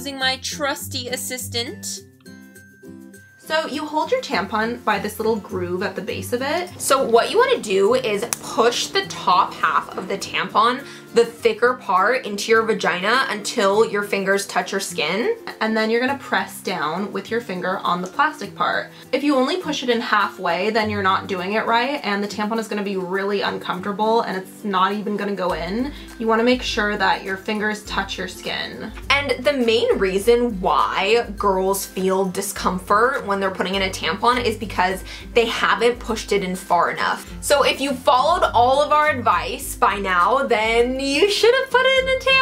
using my trusty assistant. So you hold your tampon by this little groove at the base of it. So what you want to do is push the top half of the tampon, the thicker part, into your vagina until your fingers touch your skin. And then you're gonna press down with your finger on the plastic part. If you only push it in halfway, then you're not doing it right and the tampon is gonna be really uncomfortable and it's not even gonna go in. You wanna make sure that your fingers touch your skin. And the main reason why girls feel discomfort when they're putting in a tampon is because they haven't pushed it in far enough. So if you followed all of our advice by now, then you should have put it in a tampon.